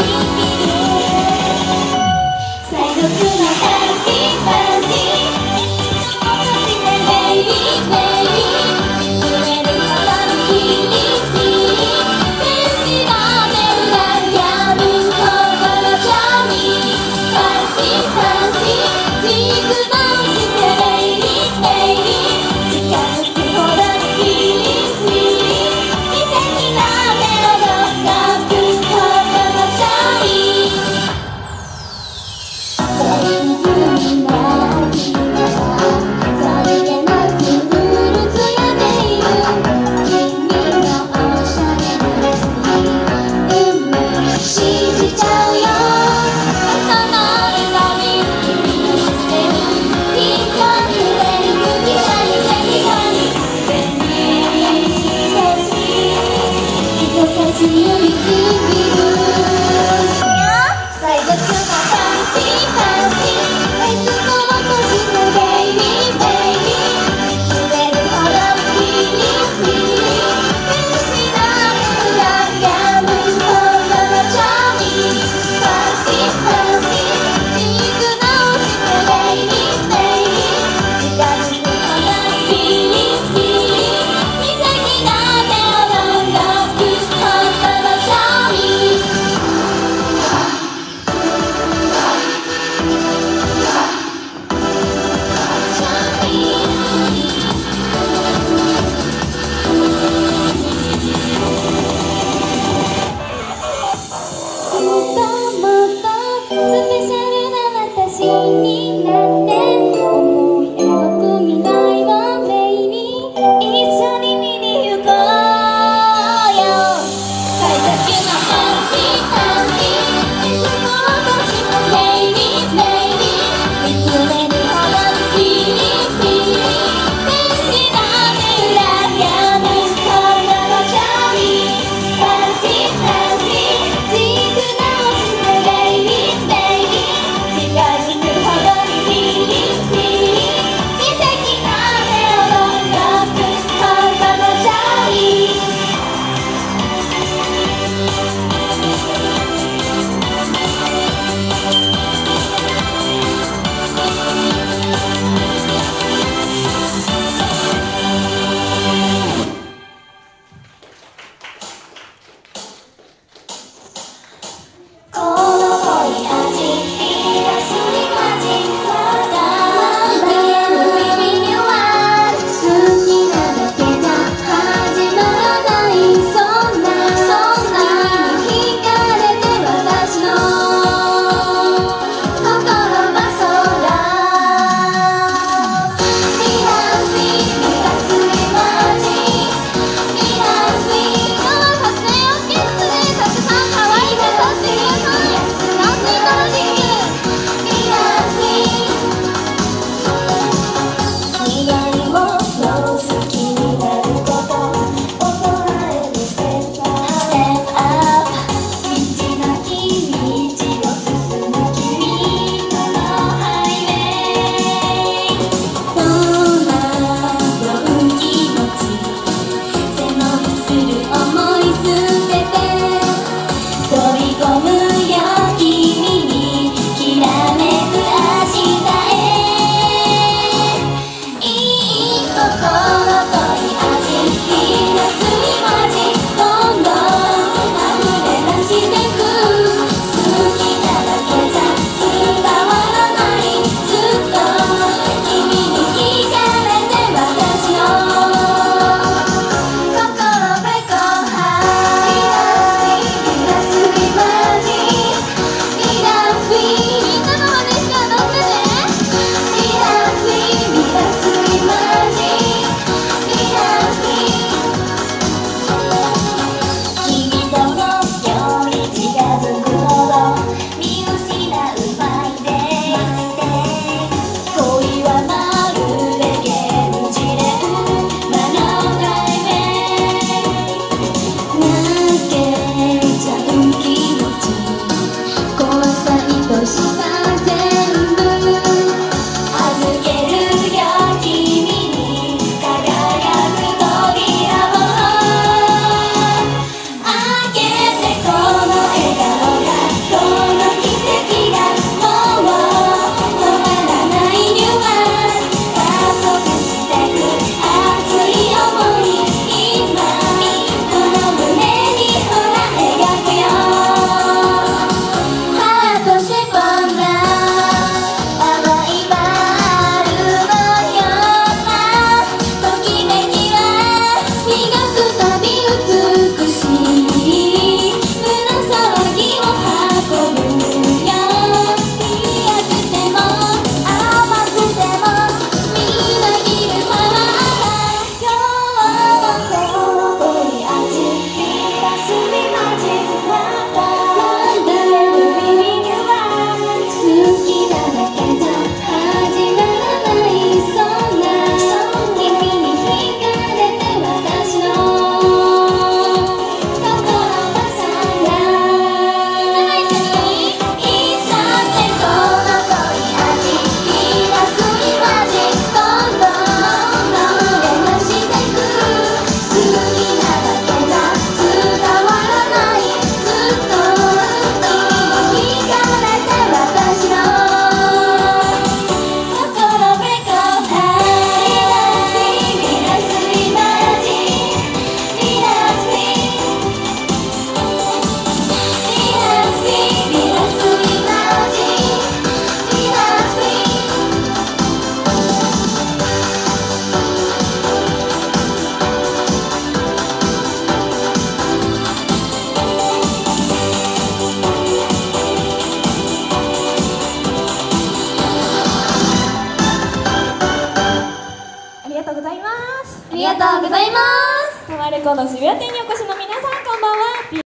You. います。タワレコの渋谷店にお越しの皆さんこんばんは。